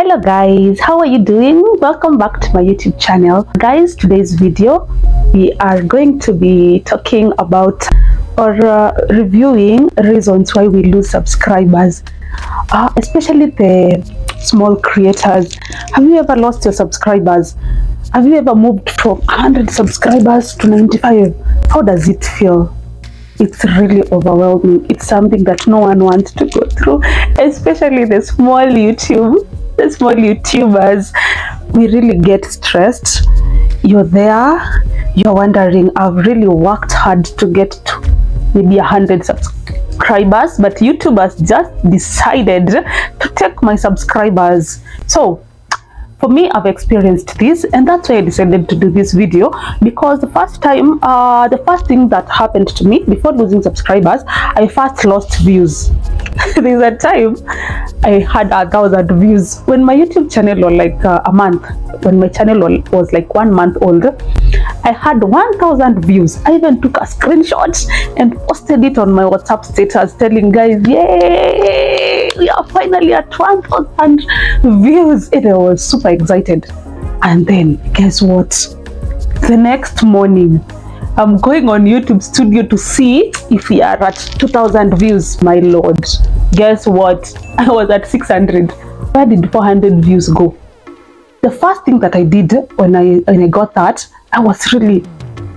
hello guys. How are you doing? Welcome back to my youtube channel. Guys today's video we are going to be talking about or uh, reviewing reasons why we lose subscribers uh, especially the small creators. Have you ever lost your subscribers? Have you ever moved from 100 subscribers to 95 how does it feel? It's really overwhelming. It's something that no one wants to go through especially the small youtube the small youtubers we really get stressed. You're there you're wondering i've really worked hard to get to maybe 100 subscribers but YouTubers just decided to take my subscribers. So for me i've experienced this and that's why i decided to do this video because the first time uh the first thing that happened to me before losing subscribers i first lost views. There's a time i had a thousand views. When my youtube channel was like uh, a month when my channel was like one month old i had 1000 views. I even took a screenshot and posted it on my whatsapp status telling guys yay we are finally at 1000 views. And i was super excited. And then guess what? The next morning i'm going on youtube studio to see if we are at 2000 views my lord. Guess what? I was at 600 where did 400 views go? The first thing that i did when i when i got that i was really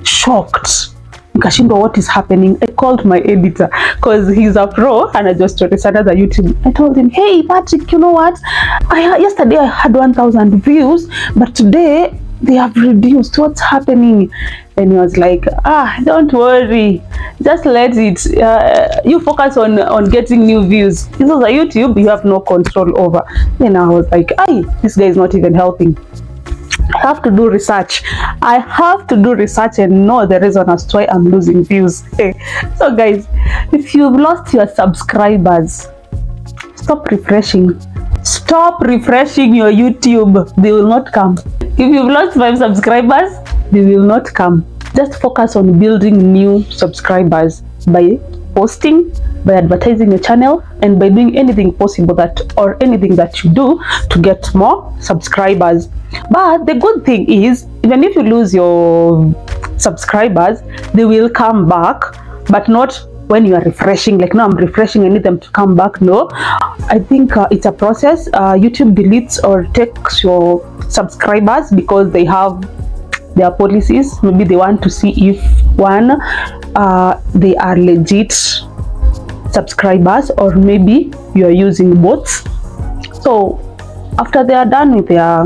shocked nikashindwa what is happening. I called my editor because he's a pro and i just started the youtube. I told him hey patrick you know what? I yesterday i had 1000 views but today they have reduced. What's happening? And he was like ah don't worry. Just let it uh, you focus on on getting new views. This is a youtube you have no control over. Then i was like aye, this guy is not even helping have to do research. I have to do research and know the reason as to why I'm losing views. Eh, so guys, if you've lost your subscribers, stop refreshing. Stop refreshing your YouTube. They will not come. If you've lost five subscribers, they will not come. Just focus on building new subscribers by posting by advertising your channel and by doing anything possible that or anything that you do to get more subscribers. But the good thing is even if you lose your subscribers they will come back but not when you are refreshing. Like now i'm refreshing i need them to come back. No. I think uh, it's a process. Uh, youtube deletes or takes your subscribers because they have their policies. Maybe they want to see if one uh, they are legit subscribers or maybe you're using bots. So after they are done with their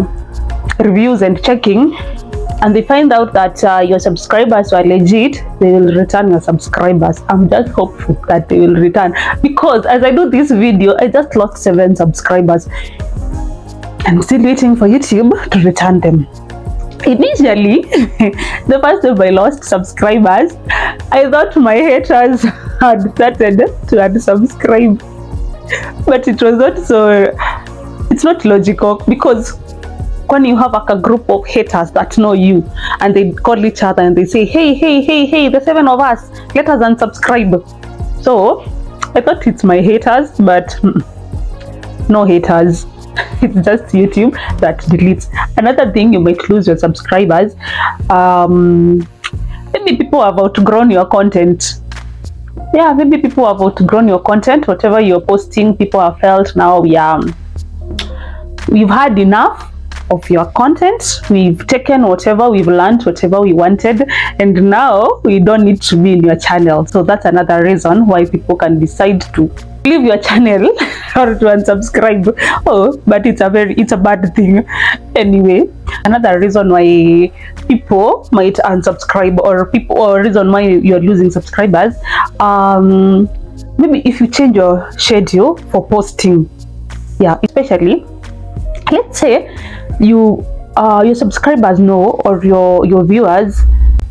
reviews and checking and they find out that uh, your subscribers are legit they will return your subscribers. I'm just hopeful that they will return. Because as i do this video i just lost seven subscribers. I'm still waiting for youtube to return them initially the first time i lost subscribers. I thought my haters had started to unsubscribe. But it was not so it's not logical because when you have like a group of haters that know you and they call each other and they say hey hey hey hey the seven of us let us unsubscribe. So i thought it's my haters but no haters it's just youtube that deletes. Another thing you might lose your subscribers. Um maybe people have outgrown your content. Yeah maybe people have outgrown your content. Whatever you're posting people have felt now we are we've had enough of your content. We've taken whatever we've learned whatever we wanted and now we don't need to be in your channel. So that's another reason why people can decide to leave your channel or to unsubscribe. Oh but it's a very it's a bad thing. Anyway another reason why people might unsubscribe or people or reason why you're losing subscribers um maybe if you change your schedule for posting yeah especially let's say you uh, your subscribers know or your your viewers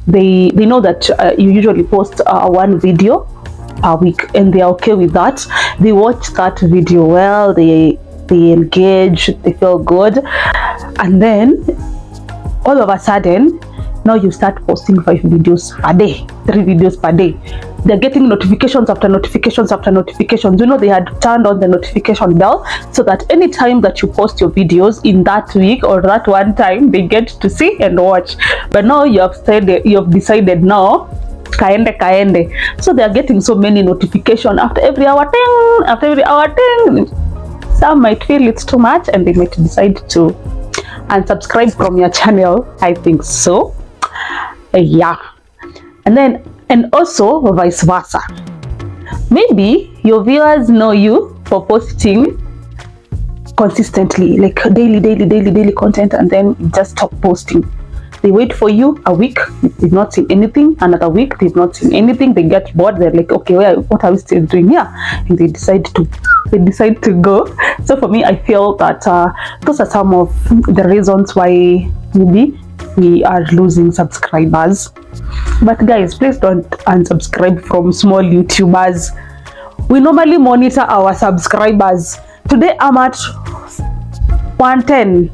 they they know that uh, you usually post uh, one video per week and they're okay with that. They watch that video well they they engage they feel good. And then all of a sudden now you start posting five videos per day three videos per day. They're getting notifications after notifications after notifications. You know they had turned on the notification bell so that anytime that you post your videos in that week or that one time they get to see and watch. But now you have said you have decided now kaende kaende. So they are getting so many notification. After every hour ting after every hour ting. Some might feel it's too much and they might decide to unsubscribe from your channel. I think so. Yeah. And then and also vice versa. Maybe your viewers know you for posting consistently like daily daily daily daily content and then just stop posting they wait for you a week they've not seen anything another week they've not seen anything they get bored they're like okay what are we still doing here? And they decide to they decide to go. So for me i feel that uh, those are some of the reasons why maybe we are losing subscribers. But guys please don't unsubscribe from small youtubers. We normally monitor our subscribers. Today i'm at 110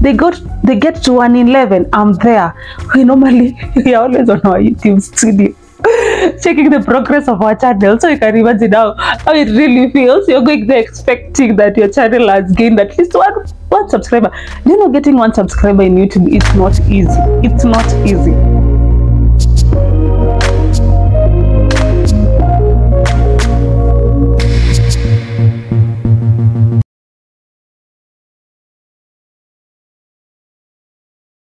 they got they get to 111 i'm there. We normally we are always on our youtube studio checking the progress of our channel so you can imagine how, how it really feels. You're going there expecting that your channel has gained at least one one subscriber. You know getting one subscriber in youtube is not easy? It's not easy